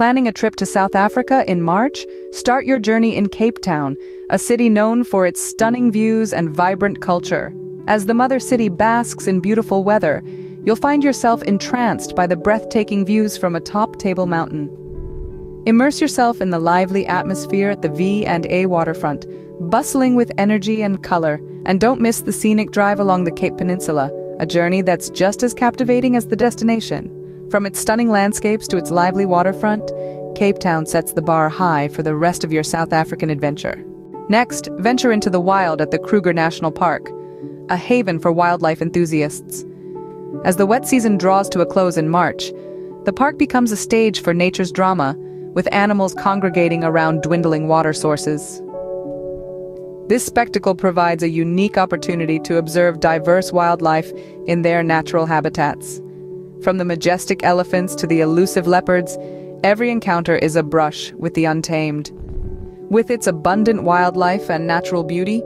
Planning a trip to South Africa in March? Start your journey in Cape Town, a city known for its stunning views and vibrant culture. As the mother city basks in beautiful weather, you'll find yourself entranced by the breathtaking views from atop Table Mountain. Immerse yourself in the lively atmosphere at the V and A waterfront, bustling with energy and color, and don't miss the scenic drive along the Cape Peninsula, a journey that's just as captivating as the destination. From its stunning landscapes to its lively waterfront, Cape Town sets the bar high for the rest of your South African adventure. Next, venture into the wild at the Kruger National Park, a haven for wildlife enthusiasts. As the wet season draws to a close in March, the park becomes a stage for nature's drama, with animals congregating around dwindling water sources. This spectacle provides a unique opportunity to observe diverse wildlife in their natural habitats. From the majestic elephants to the elusive leopards, every encounter is a brush with the untamed. With its abundant wildlife and natural beauty,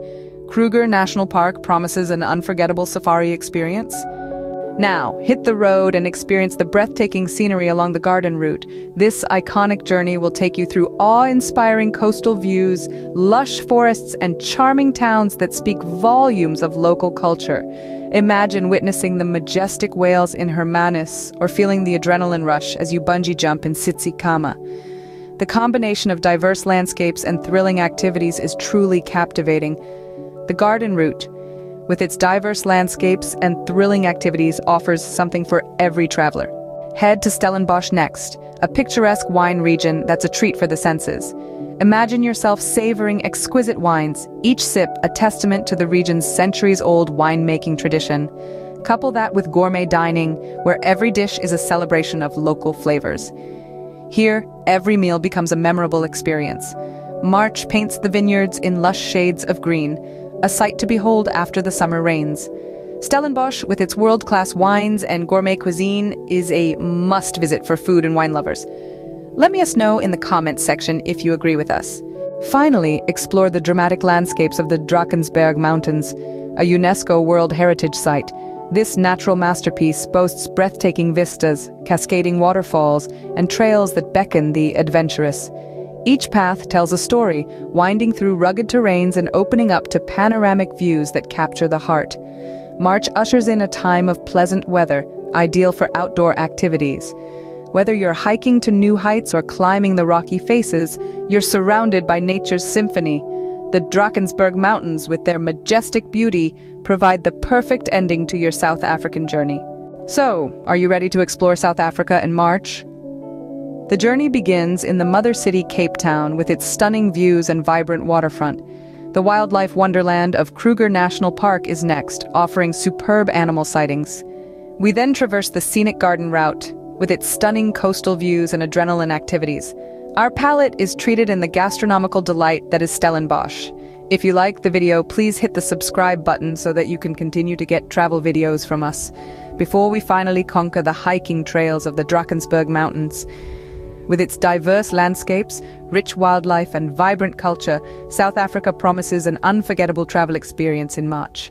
Kruger National Park promises an unforgettable safari experience. Now, hit the road and experience the breathtaking scenery along the garden route. This iconic journey will take you through awe-inspiring coastal views, lush forests, and charming towns that speak volumes of local culture. Imagine witnessing the majestic whales in Hermanus or feeling the adrenaline rush as you bungee jump in Tsitsikamma. The combination of diverse landscapes and thrilling activities is truly captivating. The garden route, with its diverse landscapes and thrilling activities, offers something for every traveler. Head to Stellenbosch next, a picturesque wine region that's a treat for the senses. Imagine yourself savoring exquisite wines, each sip a testament to the region's centuries-old winemaking tradition. Couple that with gourmet dining, where every dish is a celebration of local flavors. Here, every meal becomes a memorable experience. March paints the vineyards in lush shades of green, a sight to behold after the summer rains. Stellenbosch, with its world-class wines and gourmet cuisine, is a must-visit for food and wine lovers. Let me us know in the comments section if you agree with us. Finally, explore the dramatic landscapes of the Drakensberg Mountains, a UNESCO World Heritage Site. This natural masterpiece boasts breathtaking vistas, cascading waterfalls, and trails that beckon the adventurous. Each path tells a story, winding through rugged terrains and opening up to panoramic views that capture the heart. March ushers in a time of pleasant weather, ideal for outdoor activities. Whether you're hiking to new heights or climbing the rocky faces, you're surrounded by nature's symphony. The Drakensberg Mountains, with their majestic beauty, provide the perfect ending to your South African journey. So, are you ready to explore South Africa in March? The journey begins in the mother city Cape Town with its stunning views and vibrant waterfront. The wildlife wonderland of Kruger National Park is next, offering superb animal sightings. We then traverse the scenic garden route, with its stunning coastal views and adrenaline activities. Our palate is treated in the gastronomical delight that is Stellenbosch. If you like the video, please hit the subscribe button so that you can continue to get travel videos from us. Before we finally conquer the hiking trails of the Drakensberg Mountains, with its diverse landscapes, rich wildlife and vibrant culture, South Africa promises an unforgettable travel experience in March.